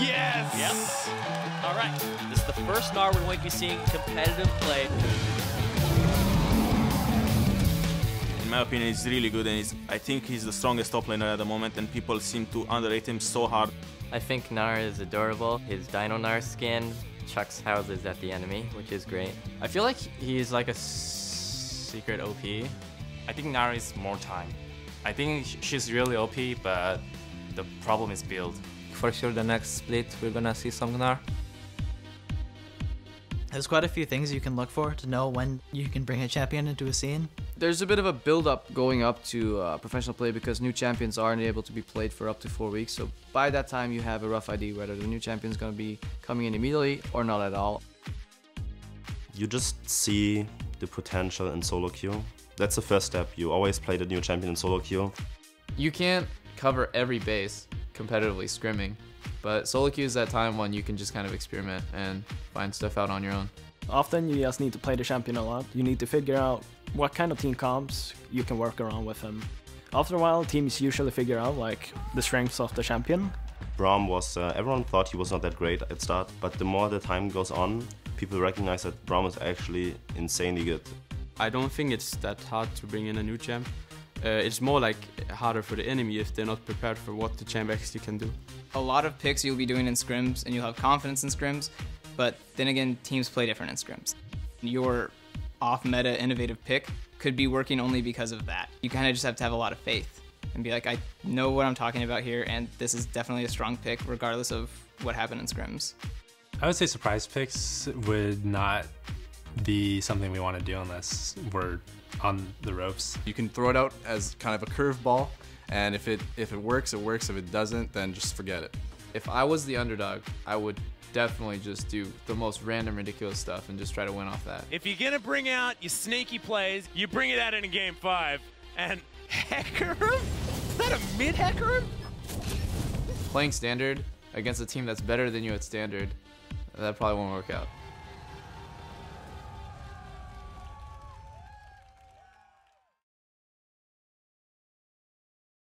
Yes. Yep. All right. This is the first Gnar we're going to be seeing competitive play. In my opinion, he's really good, and he's, I think he's the strongest top laner at the moment, and people seem to underrate him so hard. I think Gnar is adorable. His Dino Gnar skin chucks houses at the enemy, which is great. I feel like he's like a secret OP. I think Gnar is more time. I think she's really OP, but the problem is build. For sure, the next split, we're gonna see some Gnar. There's quite a few things you can look for to know when you can bring a champion into a scene. There's a bit of a build-up going up to uh, professional play because new champions aren't able to be played for up to four weeks. So by that time, you have a rough idea whether the new champion is going to be coming in immediately or not at all. You just see the potential in solo queue. That's the first step. You always play the new champion in solo queue. You can't cover every base competitively scrimming, but solo queue is that time when you can just kind of experiment and find stuff out on your own. Often you just need to play the champion a lot. You need to figure out what kind of team comps you can work around with him. After a while, teams usually figure out like the strengths of the champion. Braum was, uh, everyone thought he was not that great at start, but the more the time goes on, people recognize that Braum is actually insanely good. I don't think it's that hard to bring in a new champ. Uh, it's more like harder for the enemy if they're not prepared for what the champ actually can do. A lot of picks you'll be doing in scrims and you'll have confidence in scrims, but then again, teams play different in scrims. Your off-meta innovative pick could be working only because of that. You kind of just have to have a lot of faith and be like, I know what I'm talking about here, and this is definitely a strong pick regardless of what happened in scrims. I would say surprise picks would not be something we want to do unless we're on the ropes. You can throw it out as kind of a curveball, and if it if it works, it works. If it doesn't, then just forget it. If I was the underdog, I would definitely just do the most random, ridiculous stuff and just try to win off that. If you're gonna bring out your sneaky plays, you bring it out in a game five. And Hecarim? Is that a mid Hecarim? Playing standard against a team that's better than you at standard, that probably won't work out.